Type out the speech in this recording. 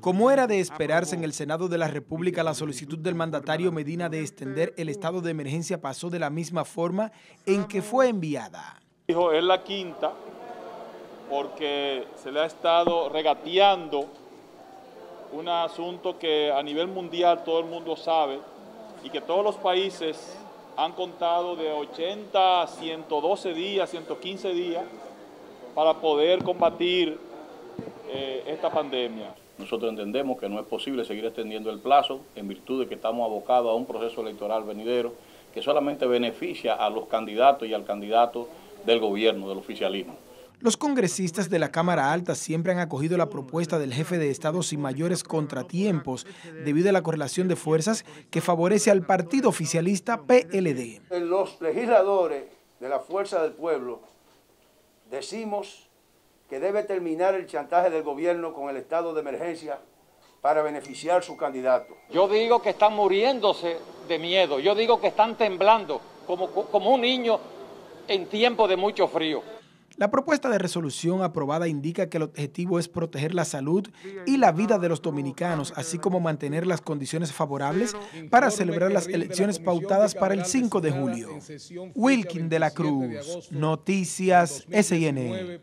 Como era de esperarse en el Senado de la República, la solicitud del mandatario Medina de extender el estado de emergencia pasó de la misma forma en que fue enviada. Dijo, es la quinta porque se le ha estado regateando un asunto que a nivel mundial todo el mundo sabe y que todos los países han contado de 80 a 112 días, 115 días para poder combatir eh, esta pandemia. Nosotros entendemos que no es posible seguir extendiendo el plazo en virtud de que estamos abocados a un proceso electoral venidero que solamente beneficia a los candidatos y al candidato del gobierno, del oficialismo. Los congresistas de la Cámara Alta siempre han acogido la propuesta del jefe de Estado sin mayores contratiempos debido a la correlación de fuerzas que favorece al partido oficialista PLD. Los legisladores de la Fuerza del Pueblo decimos que debe terminar el chantaje del gobierno con el estado de emergencia para beneficiar su candidato. Yo digo que están muriéndose de miedo, yo digo que están temblando como, como un niño en tiempo de mucho frío. La propuesta de resolución aprobada indica que el objetivo es proteger la salud y la vida de los dominicanos, así como mantener las condiciones favorables para celebrar las elecciones pautadas para el 5 de julio. Wilkin de la Cruz, Noticias SIN.